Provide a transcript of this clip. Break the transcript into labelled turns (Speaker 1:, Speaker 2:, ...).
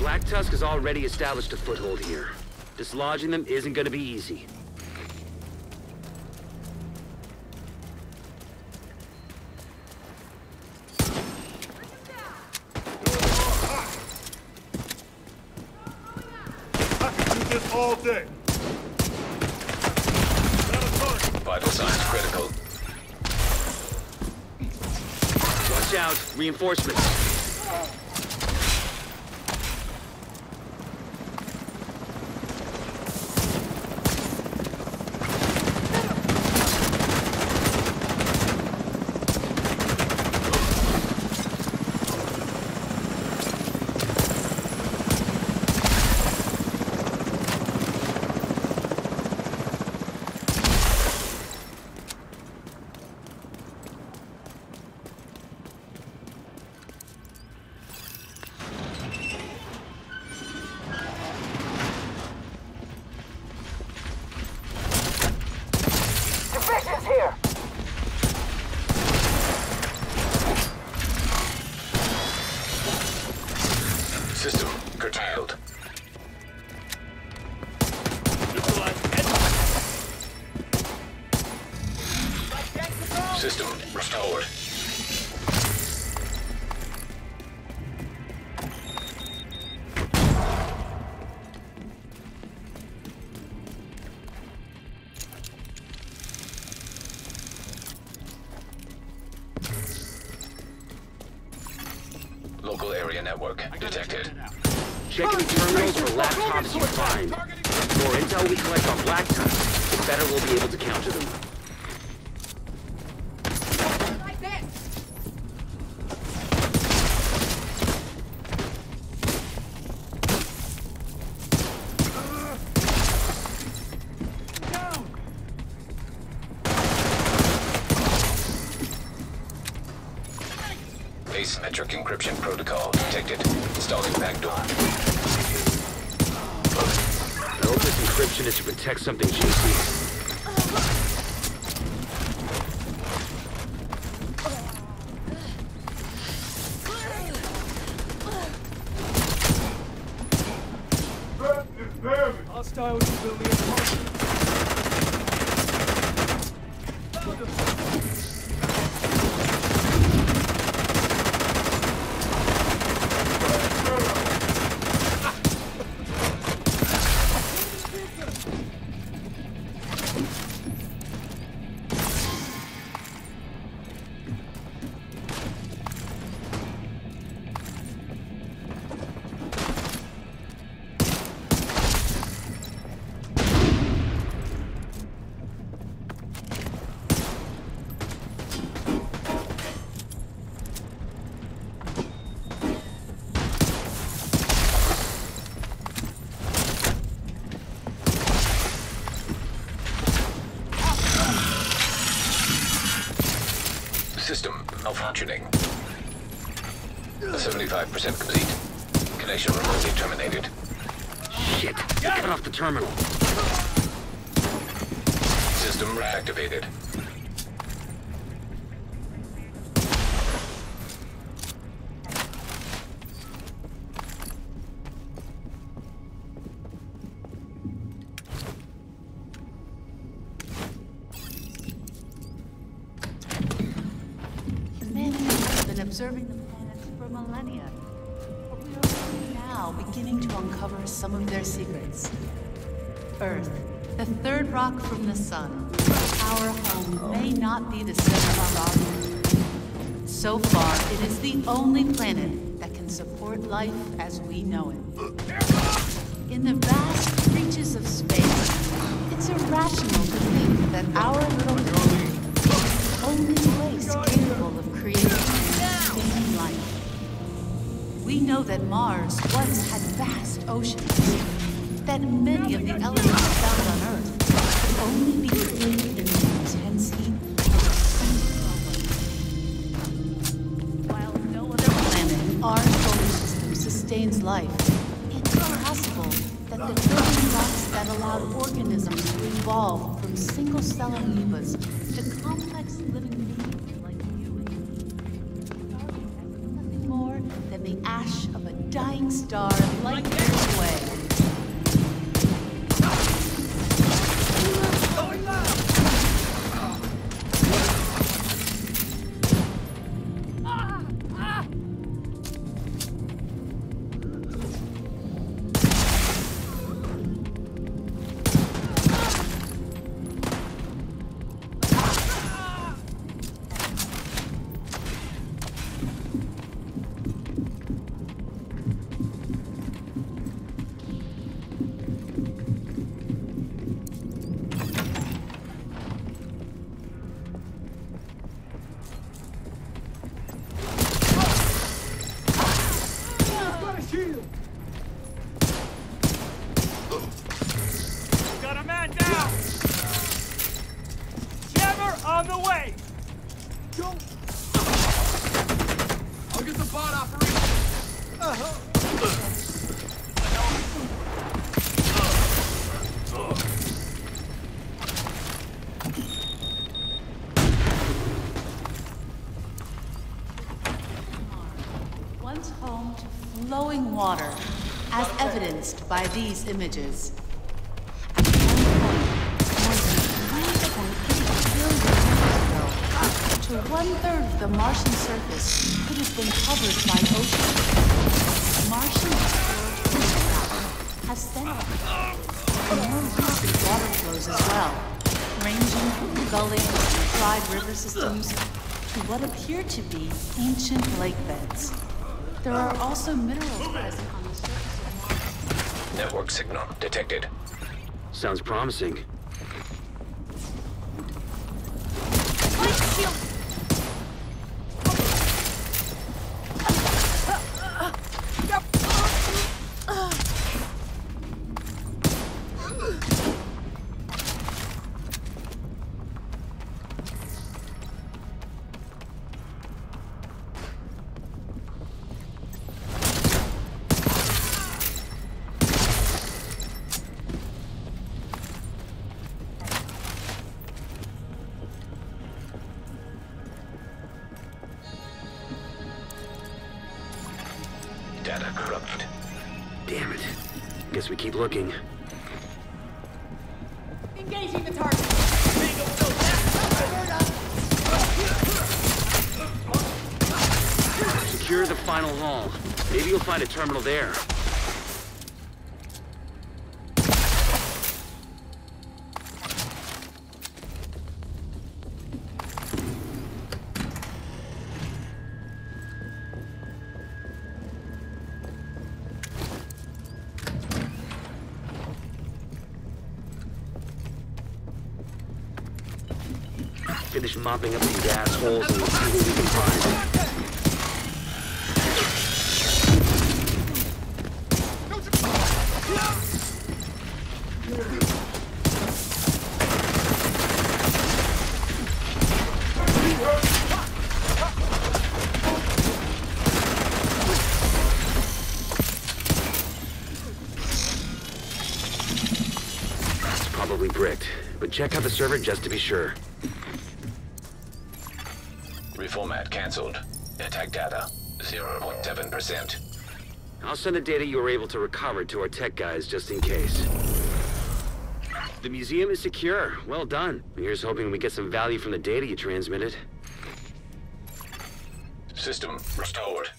Speaker 1: Black Tusk has already established a foothold here. Dislodging them isn't gonna be easy.
Speaker 2: I can do this all day.
Speaker 3: Vital signs critical.
Speaker 1: Watch out, reinforcements.
Speaker 3: System restored. Local area network detected.
Speaker 1: Check any terminals or laptops you find. The more intel we collect on Black Tusk, the better we'll be able to counter them.
Speaker 3: Asymmetric encryption protocol detected. Installing backdoor.
Speaker 1: I hope this encryption is to protect something juicy.
Speaker 2: Hostile civilian.
Speaker 3: System malfunctioning. 75% complete. Connection remotely terminated.
Speaker 1: Shit! Cut off the terminal.
Speaker 3: System reactivated.
Speaker 4: Observing the planets for millennia. But we are now beginning to uncover some of their secrets. Earth, the third rock from the sun. Our home may not be the center of our world. So far, it is the only planet that can support life as we know it. In the vast reaches of space, it's irrational to think that our little planet is the only place capable of creating sustaining life. We know that Mars once had vast oceans, that many of the elements found on Earth could only be created in the intense heat of a single element. While no other planet in our solar system sustains life, it's possible that the building blocks that allowed organisms to evolve from single-cell amoebas to complex living beings than the ash of a dying star light years away.
Speaker 2: Jammer on the way!
Speaker 5: I'll get the bot operation.
Speaker 4: Once home to flowing water, as evidenced by these images. To one-third of the Martian surface could have been covered by ocean. Martian explored has sent more recent water flows as well, ranging from gullies and dried river systems to what appear to be ancient lake beds. There are also minerals present on the surface of Mars.
Speaker 3: Network signal detected.
Speaker 1: Sounds promising. We keep looking.
Speaker 6: Engaging the target.
Speaker 1: Secure the final hall. Maybe you'll find a terminal there. Finish mopping up these assholes and we'll see what we can find. Probably bricked, but check out the server just to be sure.
Speaker 3: Reformat cancelled. Attack data 0.7%.
Speaker 1: I'll send the data you were able to recover to our tech guys just in case. The museum is secure. Well done. Here's hoping we get some value from the data you transmitted.
Speaker 3: System restored.